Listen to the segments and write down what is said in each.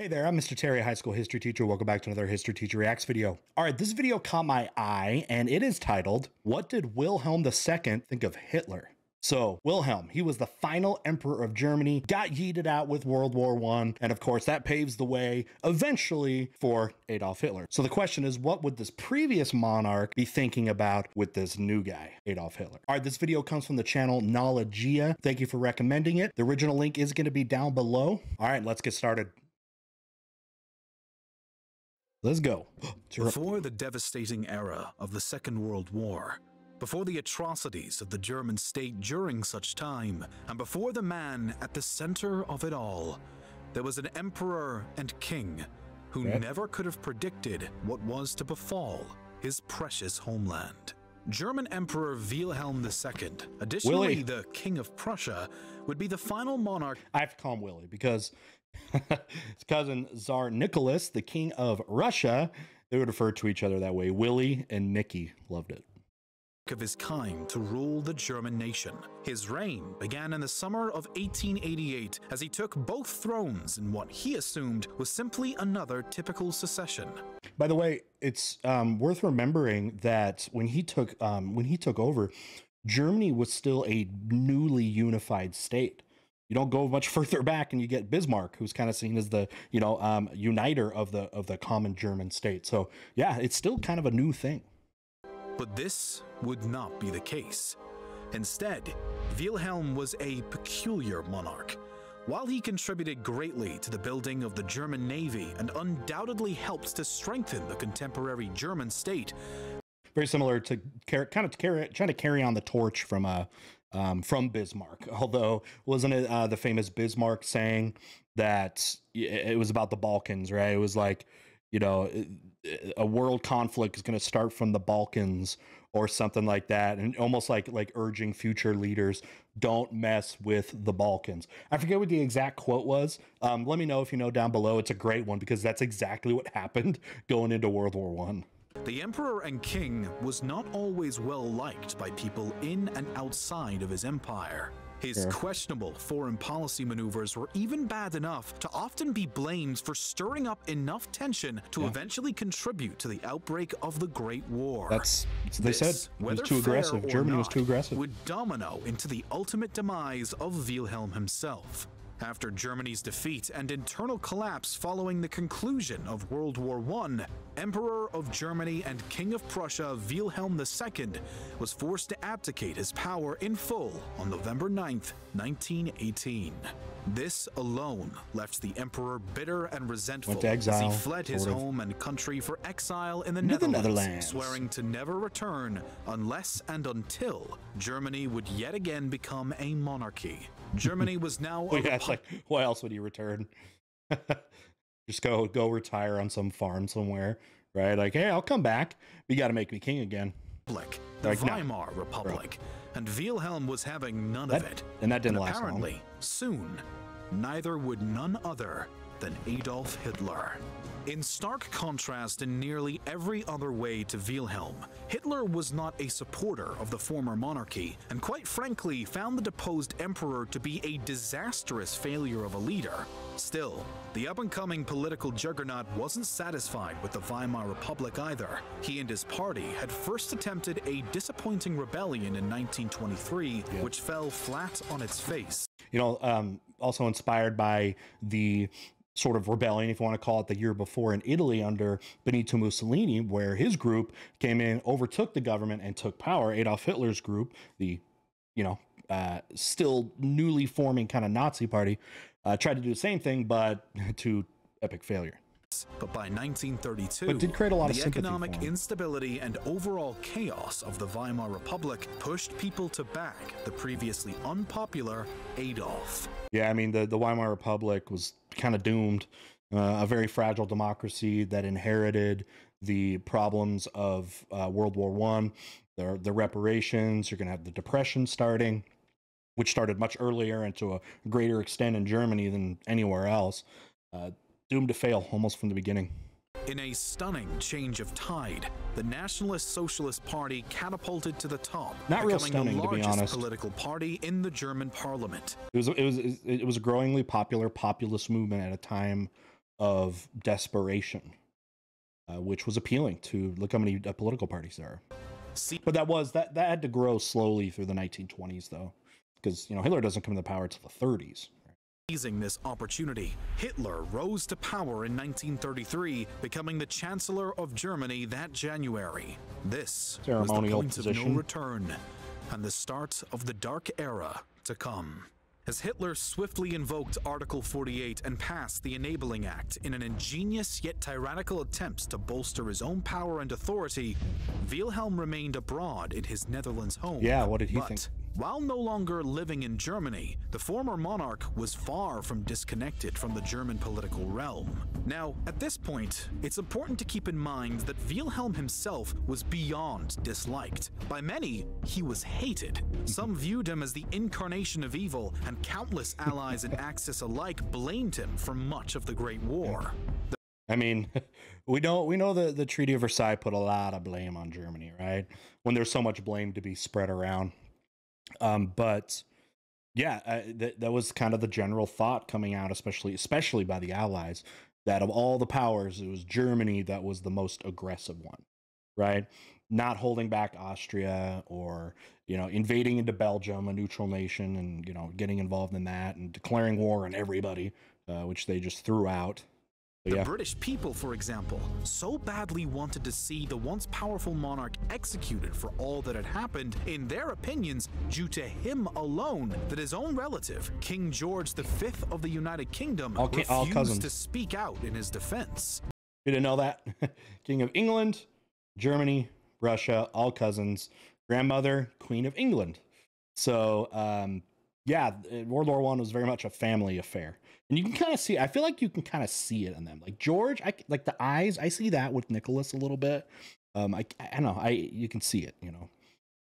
Hey there, I'm Mr. Terry, high school history teacher. Welcome back to another History Teacher Reacts video. All right, this video caught my eye and it is titled, What Did Wilhelm II Think of Hitler? So, Wilhelm, he was the final emperor of Germany, got yeeted out with World War I, and of course, that paves the way eventually for Adolf Hitler. So, the question is, what would this previous monarch be thinking about with this new guy, Adolf Hitler? All right, this video comes from the channel Knowledgia. Thank you for recommending it. The original link is going to be down below. All right, let's get started. Let's go. Before the devastating era of the Second World War, before the atrocities of the German state during such time, and before the man at the center of it all, there was an emperor and king who never could have predicted what was to befall his precious homeland. German Emperor Wilhelm II, additionally Willie. the King of Prussia, would be the final monarch. I have to call him Willie because his cousin Tsar Nicholas, the king of Russia, they would refer to each other that way. Willie and Nicky loved it of his kind to rule the German nation. His reign began in the summer of 1888 as he took both thrones in what he assumed was simply another typical secession. By the way, it's um, worth remembering that when he took um, when he took over, Germany was still a newly unified state you don't go much further back and you get Bismarck, who's kind of seen as the you know um, uniter of the of the common German state. So yeah, it's still kind of a new thing. But this would not be the case. Instead, Wilhelm was a peculiar monarch. While he contributed greatly to the building of the German navy and undoubtedly helped to strengthen the contemporary German state, very similar to kind of carry, trying to carry on the torch from a uh, um, from Bismarck. Although, wasn't it uh, the famous Bismarck saying that it was about the Balkans, right? It was like, you know, a world conflict is going to start from the Balkans or something like that, and almost like like urging future leaders don't mess with the Balkans. I forget what the exact quote was. Um, let me know if you know down below. It's a great one because that's exactly what happened going into World War One. The emperor and king was not always well liked by people in and outside of his empire. His yeah. questionable foreign policy maneuvers were even bad enough to often be blamed for stirring up enough tension to yeah. eventually contribute to the outbreak of the Great War. That's, they this, said. It was too aggressive. Germany not, was too aggressive. Would domino into the ultimate demise of Wilhelm himself. After Germany's defeat and internal collapse following the conclusion of World War I, Emperor of Germany and King of Prussia Wilhelm II was forced to abdicate his power in full on November 9, 1918. This alone left the emperor bitter and resentful exile, as he fled his of. home and country for exile in the Netherlands, the Netherlands, swearing to never return unless and until Germany would yet again become a monarchy. Germany was now. well, yeah, it's like, why else would he return? Just go go retire on some farm somewhere, right? Like, hey, I'll come back. You got to make me king again. Republic, the like, Weimar no, Republic, bro. and Wilhelm was having none that, of it. And that didn't last apparently, long. soon, neither would none other than Adolf Hitler. In stark contrast in nearly every other way to Wilhelm, Hitler was not a supporter of the former monarchy, and quite frankly found the deposed emperor to be a disastrous failure of a leader. Still, the up-and-coming political juggernaut wasn't satisfied with the Weimar Republic either. He and his party had first attempted a disappointing rebellion in 1923, yeah. which fell flat on its face. You know, um, also inspired by the sort of rebellion, if you want to call it, the year before in Italy under Benito Mussolini, where his group came in, overtook the government, and took power. Adolf Hitler's group, the you know uh, still newly forming kind of Nazi party, uh, tried to do the same thing, but to epic failure. But by 1932, but did create a lot the of economic instability and overall chaos of the Weimar Republic pushed people to back the previously unpopular Adolf. Yeah, I mean, the, the Weimar Republic was kind of doomed. Uh, a very fragile democracy that inherited the problems of uh, World War One, the, the reparations. You're going to have the Depression starting, which started much earlier and to a greater extent in Germany than anywhere else. Uh, doomed to fail almost from the beginning. In a stunning change of tide, the Nationalist Socialist Party catapulted to the top, Not real stunning, the largest to be honest. political party in the German parliament. It was it was it was a growingly popular populist movement at a time of desperation, uh, which was appealing to look how many uh, political parties there are. See- But that was that that had to grow slowly through the 1920s, though, because you know Hitler doesn't come to power till the 30s. Seizing this opportunity, Hitler rose to power in 1933, becoming the Chancellor of Germany that January. This was the Ceremonial point of position. no return and the start of the dark era to come. As Hitler swiftly invoked Article 48 and passed the Enabling Act in an ingenious yet tyrannical attempt to bolster his own power and authority, Wilhelm remained abroad in his Netherlands home. Yeah, what did he think? While no longer living in Germany, the former monarch was far from disconnected from the German political realm. Now, at this point, it's important to keep in mind that Wilhelm himself was beyond disliked. By many, he was hated. Some viewed him as the incarnation of evil, and countless allies and Axis alike blamed him for much of the Great War. I mean, we know we know the Treaty of Versailles put a lot of blame on Germany, right? When there's so much blame to be spread around. Um, but yeah, that that was kind of the general thought coming out, especially especially by the Allies, that of all the powers, it was Germany that was the most aggressive one, right? Not holding back Austria or you know invading into Belgium, a neutral nation, and you know getting involved in that and declaring war on everybody, uh, which they just threw out. The yeah. British people, for example, so badly wanted to see the once powerful monarch executed for all that had happened, in their opinions, due to him alone, that his own relative, King George V of the United Kingdom, All ki- all refused cousins. to speak out in his defense. You didn't know that? King of England, Germany, Russia, all cousins. Grandmother, Queen of England. So, um, yeah, World War One was very much a family affair, and you can kind of see. I feel like you can kind of see it in them. Like George, I like the eyes. I see that with Nicholas a little bit. Um, I, I don't know. I you can see it. You know.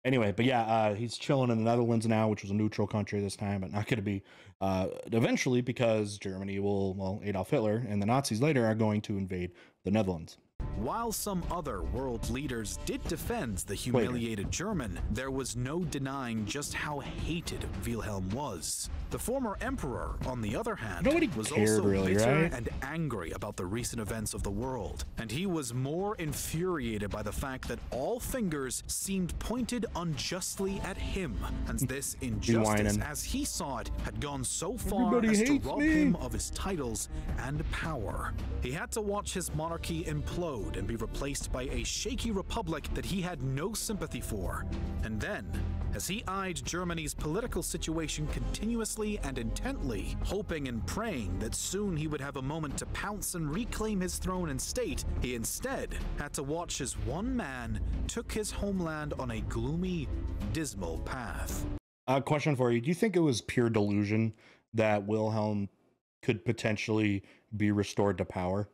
Anyway, but yeah, uh, he's chilling in the Netherlands now, which was a neutral country this time, but not going to be uh, eventually because Germany will, well, Adolf Hitler and the Nazis later are going to invade the Netherlands. While some other world leaders did defend the humiliated German, there was no denying just how hated Wilhelm was. The former emperor, on the other hand, Nobody was cared also really, bitter right? and angry about the recent events of the world, and he was more infuriated by the fact that all fingers seemed pointed unjustly at him, and this injustice, as he saw it, had gone so far Everybody as to rob me. him of his titles and power. He had to watch his monarchy implode and be replaced by a shaky republic that he had no sympathy for. And then, as he eyed Germany's political situation continuously and intently, hoping and praying that soon he would have a moment to pounce and reclaim his throne and state, he instead had to watch as one man took his homeland on a gloomy, dismal path. Uh, question for you: Do you think it was pure delusion that Wilhelm could potentially be restored to power?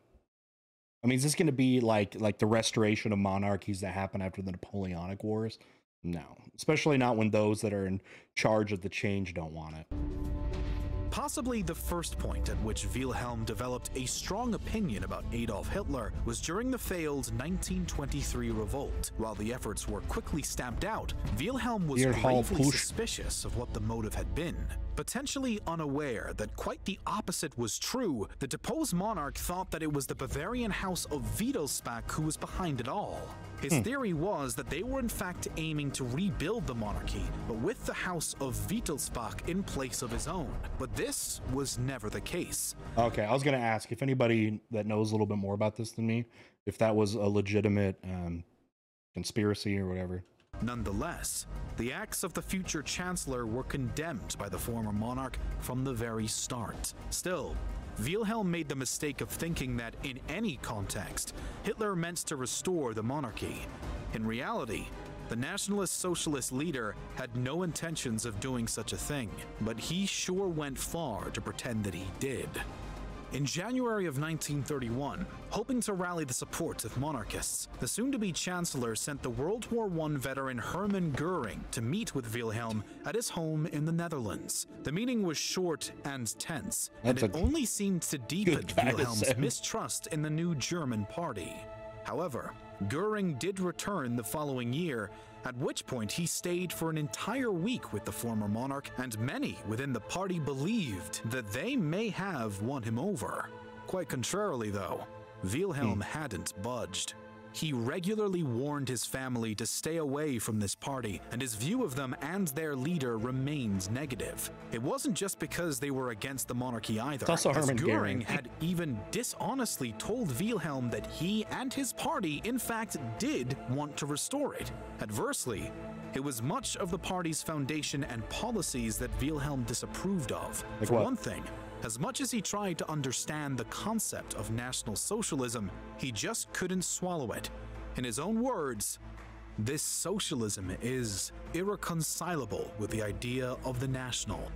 I mean, is this going to be like like the restoration of monarchies that happened after the Napoleonic Wars? No, especially not when those that are in charge of the change don't want it. Possibly the first point at which Wilhelm developed a strong opinion about Adolf Hitler was during the failed 1923 revolt. While the efforts were quickly stamped out, Wilhelm was gravely suspicious of what the motive had been. Potentially unaware that quite the opposite was true, the deposed monarch thought that it was the Bavarian house of Wittelsbach who was behind it all. His theory was that they were in fact aiming to rebuild the monarchy, but with the house of Wittelsbach in place of his own. But this was never the case. Okay, I was going to ask if anybody that knows a little bit more about this than me, if that was a legitimate um, conspiracy or whatever. Nonetheless, the acts of the future chancellor were condemned by the former monarch from the very start. Still, Wilhelm made the mistake of thinking that in any context, Hitler meant to restore the monarchy. In reality, the Nationalist Socialist leader had no intentions of doing such a thing, but he sure went far to pretend that he did. In January of 1931, hoping to rally the support of monarchists, the soon to be Chancellor sent the World War I veteran Hermann Goering to meet with Wilhelm at his home in the Netherlands. The meeting was short and tense, and That's it only seemed to deepen Wilhelm's mistrust in the new German party. However, Goering did return the following year, at which point he stayed for an entire week with the former monarch, and many within the party believed that they may have won him over. Quite contrarily, though, Wilhelm hmm. hadn't budged. He regularly warned his family to stay away from this party, and his view of them and their leader remains negative. It wasn't just because they were against the monarchy either. It's also as Goering Goering. had even dishonestly told Wilhelm that he and his party, in fact, did want to restore it. Adversely, it was much of the party's foundation and policies that Wilhelm disapproved of. Like For what? one thing, as much as he tried to understand the concept of National Socialism, he just couldn't swallow it. In his own words, this socialism is irreconcilable with the idea of the national.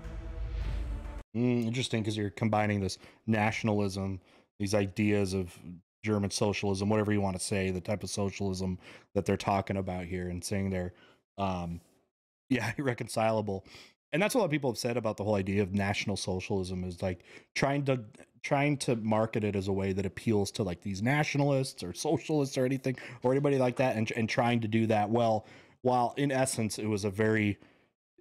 Mm, interesting because you're combining this nationalism, these ideas of German socialism, whatever you want to say, the type of socialism that they're talking about here, and saying they're, um, yeah, irreconcilable. And that's what a lot of people have said about the whole idea of national socialism is like trying to trying to market it as a way that appeals to like these nationalists or socialists or anything or anybody like that, and and trying to do that well, while in essence it was a very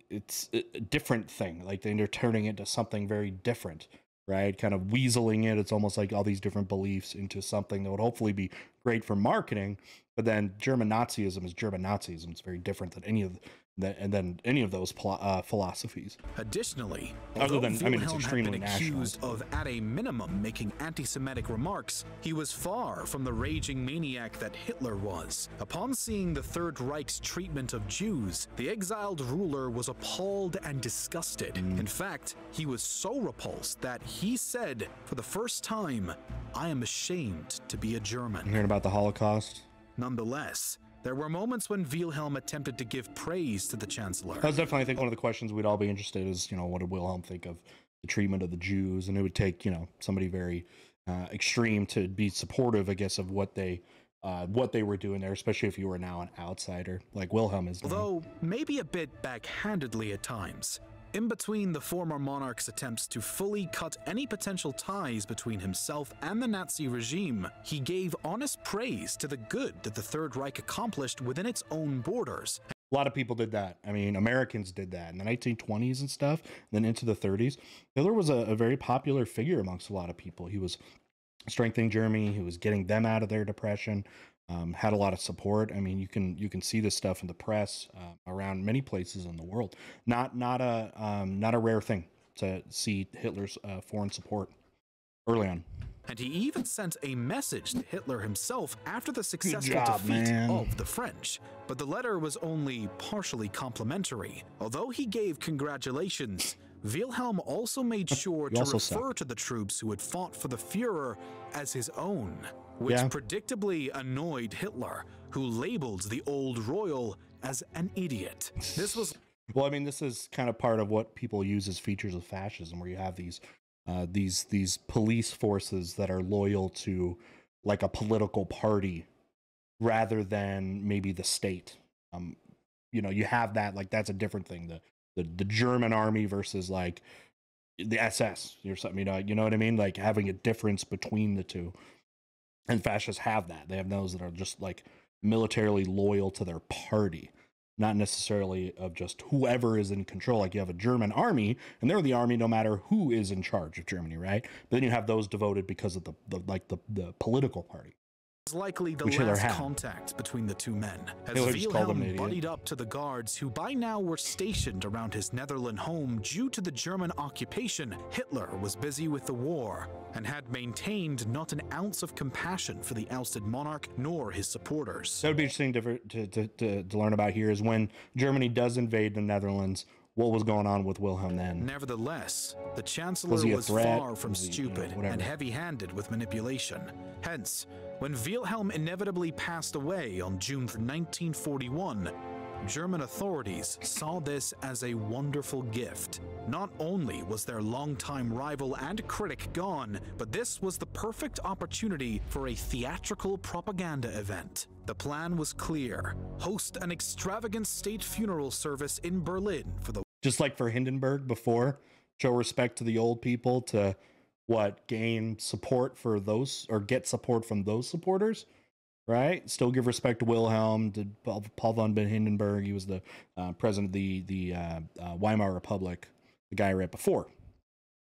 it's a different thing. Like they're turning it into something very different, right? Kind of weaseling it. It's almost like all these different beliefs into something that would hopefully be great for marketing. But then German Nazism is German Nazism. It's very different than any of the, and then any of those uh, philosophies. Additionally, Other than- I mean, it's Wilhelm had extremely been accused of, at a minimum, making anti-Semitic remarks, he was far from the raging maniac that Hitler was. Upon seeing the Third Reich's treatment of Jews, the exiled ruler was appalled and disgusted. Mm. In fact, he was so repulsed that he said, for the first time, "I am ashamed to be a German." You hearing about the Holocaust? Nonetheless, there were moments when Wilhelm attempted to give praise to the Chancellor. That's definitely, I think, one of the questions we'd all be interested in is, you know, what did Wilhelm think of the treatment of the Jews? And it would take, you know, somebody very uh, extreme to be supportive, I guess, of what they uh, what they were doing there, especially if you were now an outsider like Wilhelm is. now. Although maybe a bit backhandedly at times. In between the former monarch's attempts to fully cut any potential ties between himself and the Nazi regime, he gave honest praise to the good that the Third Reich accomplished within its own borders. a lot of people did that. I mean, Americans did that in the 1920s and stuff, then into the 30s. Hitler was a, a very popular figure amongst a lot of people. He was strengthening Germany. He was getting them out of their depression. Um, had a lot of support. I mean, you can you can see this stuff in the press uh, around many places in the world. Not not a um, not a rare thing to see Hitler's uh, foreign support early on. And he even sent a message to Hitler himself after the successful job, defeat man. of the French. But the letter was only partially complimentary. Although he gave congratulations, Wilhelm also made sure to also refer suck. to the troops who had fought for the Fuhrer as his own, which Yeah. predictably annoyed Hitler, who labeled the old royal as an idiot. This was Well, I mean, this is kind of part of what people use as features of fascism, where you have these uh, these these police forces that are loyal to like a political party rather than maybe the state. Um, you know, you have that like that's a different thing. The the, the German army versus like the SS or something. You know, you know what I mean? Like having a difference between the two. And fascists have that. They have those that are just like militarily loyal to their party not necessarily of just whoever is in control. Like you have a German army, and they're the army no matter who is in charge of Germany, right? But then you have those devoted because of the, the like the, the political party. Was likely the last contact between the two men, as Hitler just called him an Wilhelm buddied up to the guards who by now were stationed around his Netherland home due to the German occupation. Hitler was busy with the war and had maintained not an ounce of compassion for the ousted monarch nor his supporters. That would be interesting to, to, to, to learn about here is when Germany does invade the Netherlands, what was going on with Wilhelm then? Nevertheless, the Chancellor Was was far from Was he, you know, stupid and heavy handed with manipulation. Hence, when Wilhelm inevitably passed away on June 1941, German authorities saw this as a wonderful gift. Not only was their longtime rival and critic gone, but this was the perfect opportunity for a theatrical propaganda event. The plan was clear host an extravagant state funeral service in Berlin for the Just like for Hindenburg before, show respect to the old people to what gain support for those or get support from those supporters, right? Still give respect to Wilhelm, to Paul, von Hindenburg. He was the uh, president of the the uh, uh, Weimar Republic, the guy right before.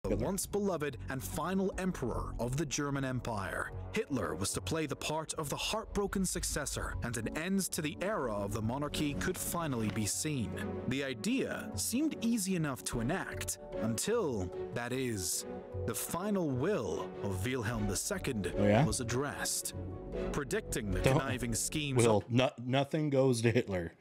Hitler. once beloved and final emperor of the German Empire. Hitler was to play the part of the heartbroken successor, and an end to the era of the monarchy could finally be seen. The idea seemed easy enough to enact until, that is, the final will of Wilhelm II Oh, yeah? was addressed. Predicting the Don't- conniving schemes Will no, nothing goes to Hitler.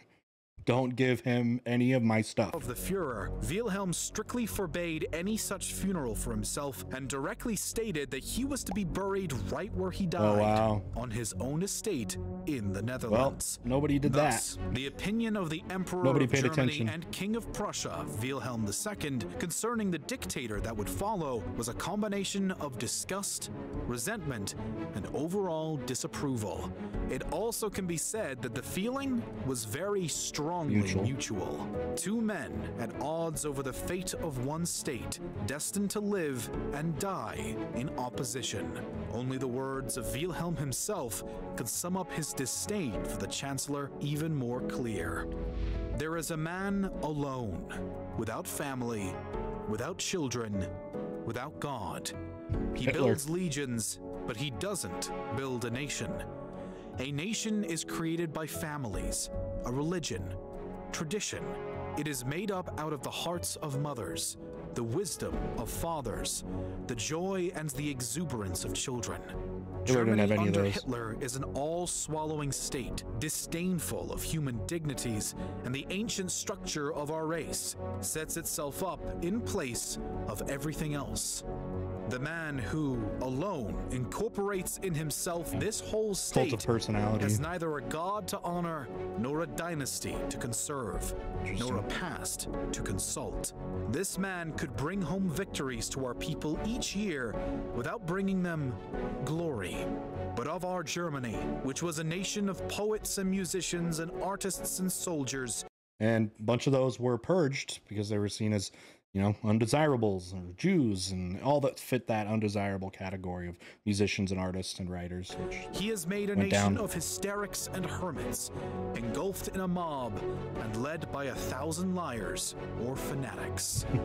Don't give him any of my stuff. of the Fuhrer, Wilhelm strictly forbade any such funeral for himself and directly stated that he was to be buried right where he oh, died, Oh, wow. on his own estate in the Netherlands. Well, nobody did that. The opinion of the Emperor Nobody of paid Germany attention. and King of Prussia, Wilhelm II, concerning the dictator that would follow was a combination of disgust, resentment, and overall disapproval. It also can be said that the feeling was very strongly Mutual. mutual. Two men at odds over the fate of one state, destined to live and die in opposition. Only the words of Wilhelm himself could sum up his disdain for the Chancellor even more clear. There is a man alone, without family, without children, without God. He Hitler. builds legions, but he doesn't build a nation. A nation is created by families, a religion, tradition. It is made up out of the hearts of mothers, the wisdom of fathers, the joy and the exuberance of children. Germany have any of under those. Hitler is an all-swallowing state, disdainful of human dignities, and the ancient structure of our race sets itself up in place of everything else. The man who, alone, incorporates in himself this whole Cult state of personality. has neither a god to honor, nor a dynasty to conserve, nor a past to consult. This man could bring home victories to our people each year without bringing them glory. But of our Germany, which was a nation of poets and musicians and artists and soldiers, and a bunch of those were purged because they were seen as you know undesirables or jews and all that fit that undesirable category of musicians and artists and writers which he has made a nation down. of hysterics and hermits, engulfed in a mob and led by a thousand liars or fanatics.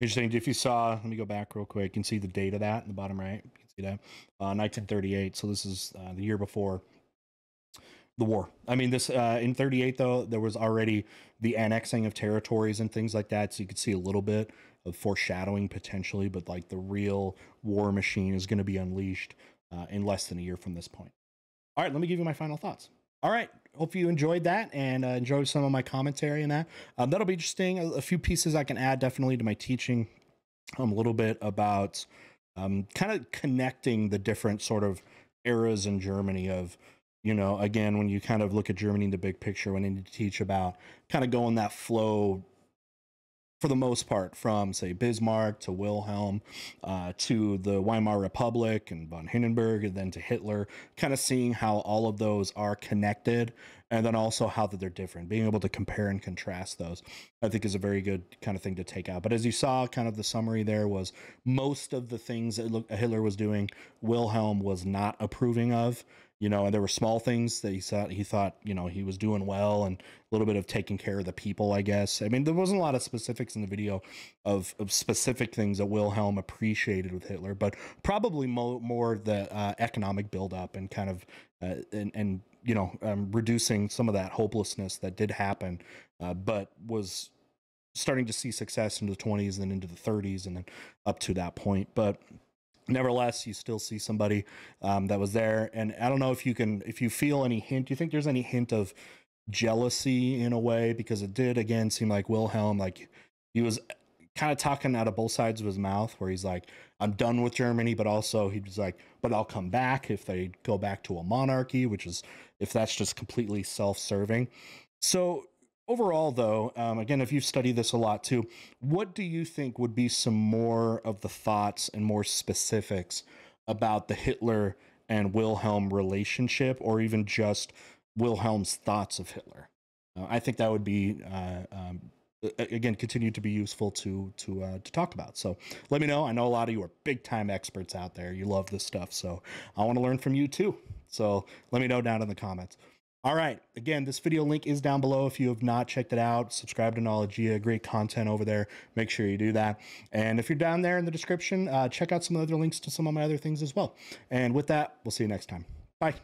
interesting if you saw let me go back real quick you can see the date of that in the bottom right you can see that uh, 1938 so this is uh, the year before the war. I mean this uh, in 38 though there was already the annexing of territories and things like that so you could see a little bit of foreshadowing potentially but like the real war machine is going to be unleashed uh, in less than a year from this point. All right let me give you my final thoughts. All right hope you enjoyed that and uh, enjoyed some of my commentary and that. Um, that'll be interesting. A, a few pieces i can add definitely to my teaching um, a little bit about um, kind of connecting the different sort of eras in germany of you know again when you kind of look at germany in the big picture when you need to teach about kind of going that flow for the most part from say bismarck to wilhelm uh, to the weimar republic and von hindenburg and then to hitler kind of seeing how all of those are connected and then also how that they're different. Being able to compare and contrast those i think is a very good kind of thing to take out. But as you saw kind of the summary there was most of the things that hitler was doing wilhelm was not approving of you know and there were small things that he thought he thought you know he was doing well and a little bit of taking care of the people i guess. I mean there wasn't a lot of specifics in the video of, of specific things that wilhelm appreciated with hitler but probably mo- more the uh, economic buildup and kind of uh, and, and you know um, reducing some of that hopelessness that did happen uh, but was starting to see success into the 20s and into the 30s and then up to that point. But nevertheless you still see somebody um, that was there. And i don't know if you can if you feel any hint do you think there's any hint of jealousy in a way? Because it did again seem like wilhelm like he was kind of talking out of both sides of his mouth where he's like i'm done with germany but also he was like but i'll come back if they go back to a monarchy which is if that's just completely self-serving. So overall though um, again if you've studied this a lot too what do you think would be some more of the thoughts and more specifics about the hitler and wilhelm relationship or even just wilhelm's thoughts of hitler? Uh, i think that would be uh, um, again continue to be useful to to uh, to talk about. So let me know. I know a lot of you are big time experts out there. You love this stuff. So i want to learn from you too. So let me know down in the comments All right. Again, this video link is down below. If you have not checked it out, subscribe to Knowledgia. Great content over there. Make sure you do that. And if you're down there in the description, uh, check out some of the other links to some of my other things as well. And with that, we'll see you next time. Bye.